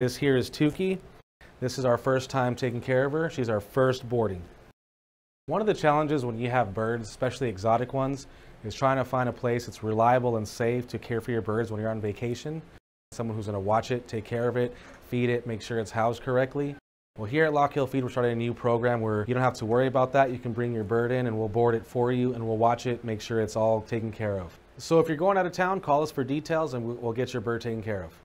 This here is Tuki. This is our first time taking care of her. She's our first boarding. One of the challenges when you have birds, especially exotic ones, is trying to find a place that's reliable and safe to care for your birds when you're on vacation. Someone who's going to watch it, take care of it, feed it, make sure it's housed correctly. Well, here at Locke Hill Feed, we're starting a new program where you don't have to worry about that. You can bring your bird in and we'll board it for you and we'll watch it, make sure it's all taken care of. So if you're going out of town, call us for details and we'll get your bird taken care of.